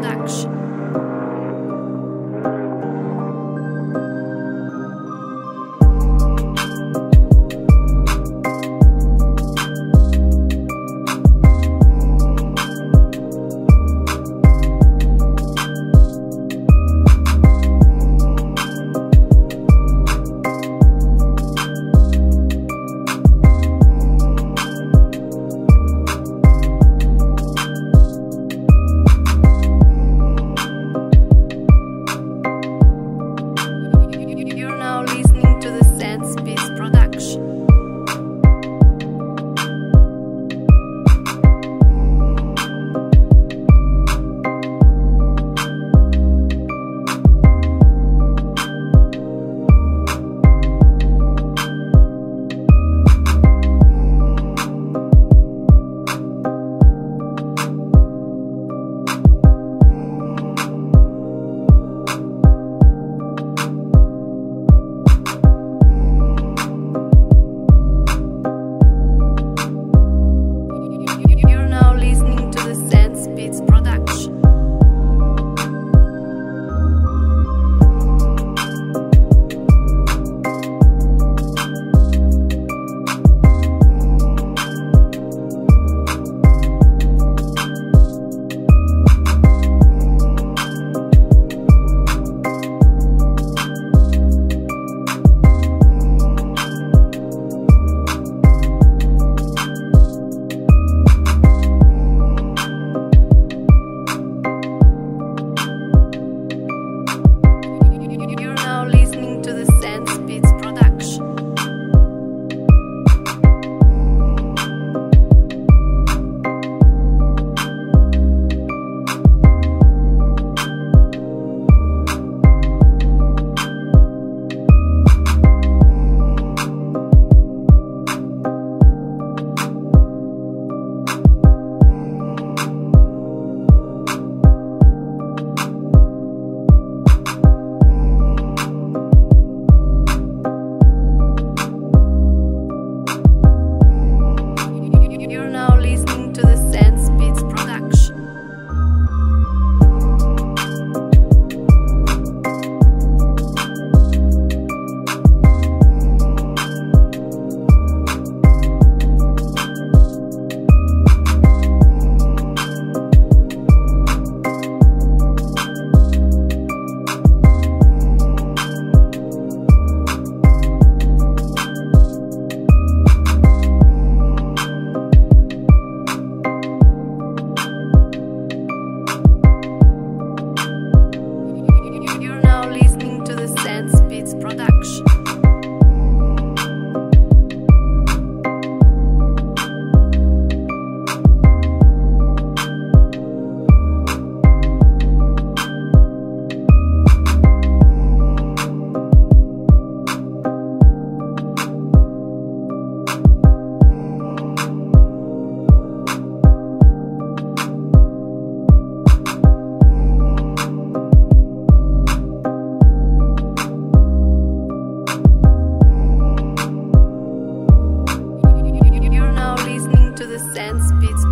production. sense beats